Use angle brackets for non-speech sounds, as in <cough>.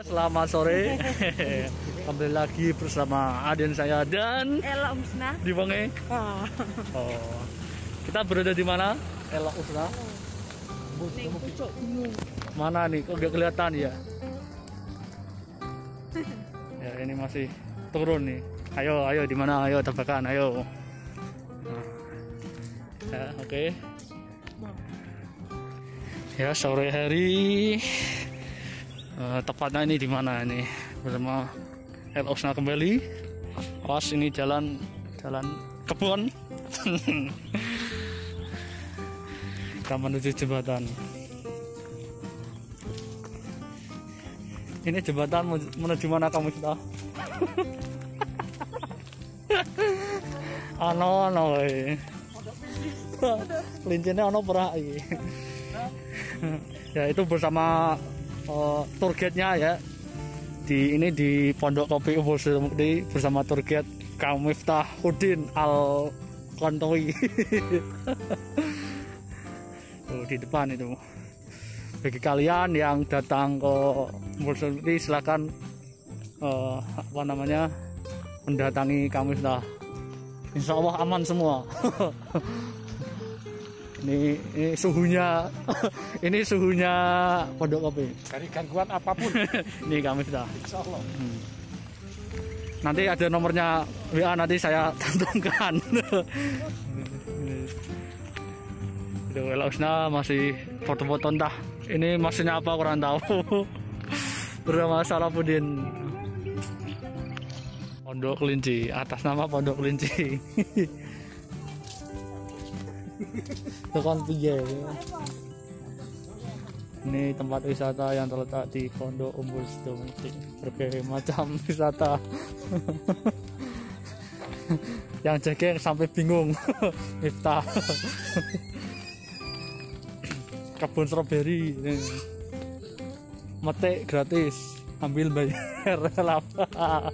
selamat sore. <laughs> Kembali lagi bersama Aden saya dan Ella Musnah. di Wenge. Oh. Oh. Kita berada di mana? Elok Usna. Mana nih? Kok nggak kelihatan ya? <laughs> Ya ini masih turun nih. Ayo, ayo di mana? Ayo tebakan, ayo. Ya, oke. Ya sore hari Eh, tepatnya ini di mana ini bersama El Osna kembali. Awas ini jalan jalan kebun. <laughs> Kita menuju jembatan. Ini jembatan men- menuju mana kamu sudah? <laughs> ano ano eh. Lincirnya ano pernah <laughs> ya itu bersama guide-nya ya. Di ini di Pondok Kopi Umbul Mukti bersama tour Kang Miftahuddin Al Kontowi <laughs> Tuh, di depan itu. Bagi kalian yang datang ke Umbul Mukti silakan eh, apa namanya mendatangi Kang Miftah. Insya Allah aman semua <laughs> ini, ini suhunya <laughs> ini suhunya Pondok Kopi dari gangguan apa pun. <laughs> Ini kami sudah. Insya Allah nanti ada nomornya WA nanti saya <laughs> cantumkan. Itu Lausna masih foto-foto entah. Ini maksudnya apa kurang tahu. Bersama Salafuddin. Pondok Kelinci atas nama Pondok Kelinci tekan piye ini tempat wisata yang terletak di Pondok Umbul Sidomukti berbagai macam <laughs> wisata. Yang jaga sampai bingung. <laughs> Miftah. Kebun strawberry ini. metik gratis. Ambil bayar. <laughs> Apa